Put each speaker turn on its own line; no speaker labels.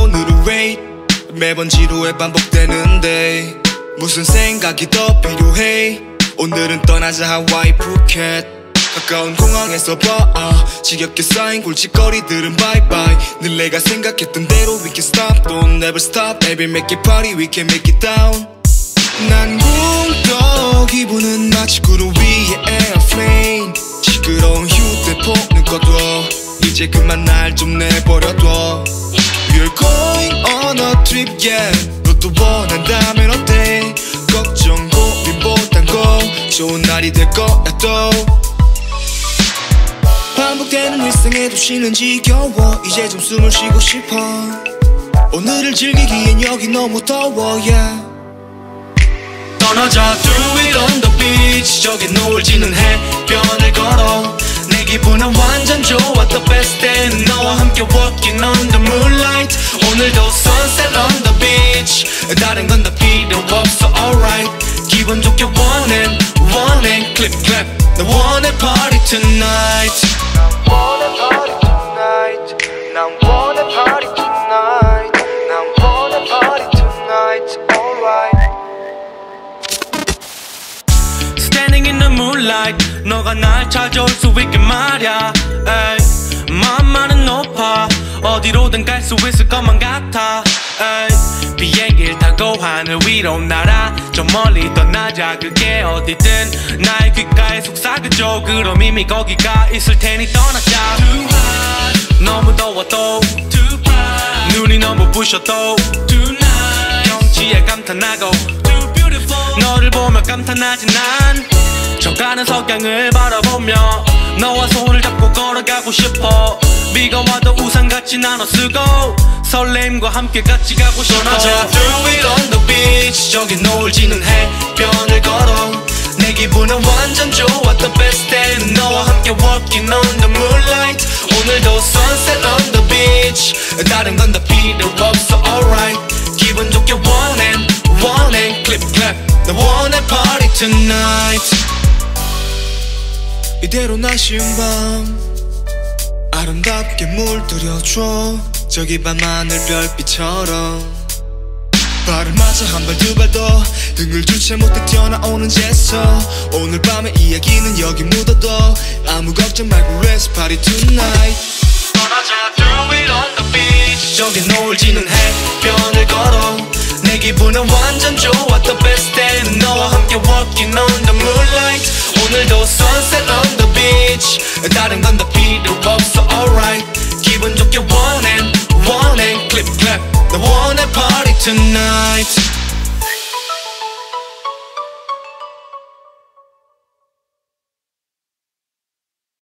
오늘은 wait. 매번 지루해 반복되는데 무슨 생각이 더 필요해? 오늘은 떠나자 하와이 푸켓. 가까운 공항에서 봐. 아, 지겹게 쌓인 골칫거리들은 bye-bye 늘 내가 생각했던 대로 we can stop. Don't never stop. Baby make it party we can make it down 난 붕떠 기분은 마치 구름 위에 airplane. 시끄러운 휴대폰은 꺼둬. 이제 그만 날 좀 내버려둬. We're going on a trip yeah. 너도 원한다면 어때? 걱정 고민보단 고 좋은 날이 될 거야 또. 반복되는 일상에 도시는 지겨워. 이제 좀 숨을 쉬고 싶어. 오늘을 즐기기엔 여기 너무 더워 yeah 떠나자 do it on the beach 저기 노을 지는 해변을 걸어 내 기분은 완전 좋아 the best day 너와 함께 walking on the moonlight 오늘도 sunset on the beach 다른 건 다 필요 없어 alright 기분 좋게 원해 원해 clip clap 나 원해 party tonight
moonlight 너가 날 찾아올 수 있게 말야. 에이, 마음만은 높아. 어디로든 갈 수 있을 것만 같아. 에이, 비행기를 타고 하늘 위로 날아. 저 멀리 떠나자. 그게 어디든 나의 귓가에 속삭여줘 그럼 이미 거기가 있을 테니 떠나자. Too hot. 너무 더워도 Too bright 눈이 너무 부셔도 Tonight. 경치에 감탄하고 Too 너를 보며 감탄하지 난 저가는 석양을 바라보며 너와 손을 잡고 걸어가고 싶어. 비가 와도 우산 같이 나눠 쓰고 설렘과 함께 같이 가고 싶어.
떠나자 do it on the beach. 저기 노을 지는 해변을 걸어. 내 기분은 완전 좋아. The best day 너와 함께 walking on the moonlight. 오늘도 sunset on the beach. 다른 건 다 필요 없어. Alright. 기분 좋게 원해 원해. Clip clap 나 원해 party tonight. 이대로 나쉬운 밤. 아름답게 물들여줘. 저기 밤하늘 별빛처럼. 발을 맞아 한 발 두 발 더. 등을 주체 못해 튀어나오는 제서 오늘 밤의 이야기는 여기 묻어둬. 아무 걱정 말고 let's party tonight. 떠나자 do it on the beach. 저기 노을 지는 해변을 걸어 내 기분은 완전 좋아 the best day 너와 함께 walking on the moonlight 오늘도 sunset on the beach 다른 건 다 필요 없어